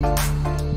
you